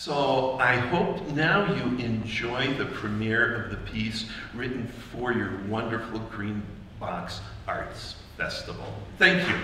So I hope now you enjoy the premiere of the piece written for your wonderful Green Box Arts Festival. Thank you.